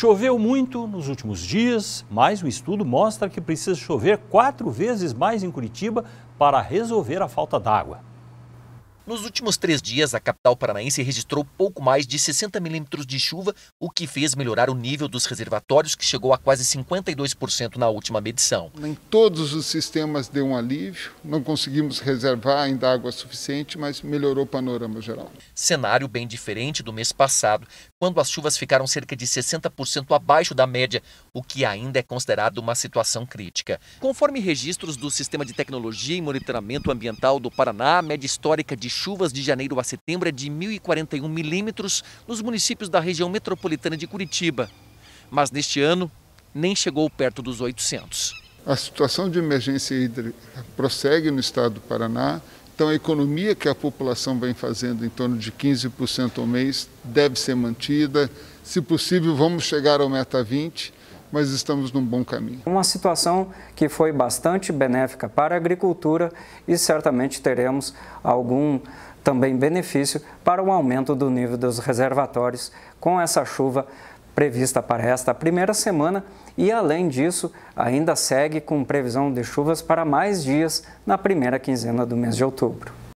Choveu muito nos últimos dias, mas o estudo mostra que precisa chover quatro vezes mais em Curitiba para resolver a falta d'água. Nos últimos três dias, a capital paranaense registrou pouco mais de 60 milímetros de chuva, o que fez melhorar o nível dos reservatórios, que chegou a quase 52% na última medição. Em todos os sistemas deu um alívio, não conseguimos reservar ainda água suficiente, mas melhorou o panorama geral. Cenário bem diferente do mês passado, quando as chuvas ficaram cerca de 60% abaixo da média, o que ainda é considerado uma situação crítica. Conforme registros do Sistema de Tecnologia e Monitoramento Ambiental do Paraná, a média histórica de chuvas de janeiro a setembro é de 1.041 milímetros nos municípios da região metropolitana de Curitiba. Mas neste ano, nem chegou perto dos 800. A situação de emergência hídrica prossegue no estado do Paraná. Então, a economia que a população vem fazendo em torno de 15% ao mês deve ser mantida. Se possível, vamos chegar ao meta 20 mas estamos num bom caminho. Uma situação que foi bastante benéfica para a agricultura e certamente teremos algum também benefício para o aumento do nível dos reservatórios com essa chuva prevista para esta primeira semana e, além disso, ainda segue com previsão de chuvas para mais dias na primeira quinzena do mês de outubro.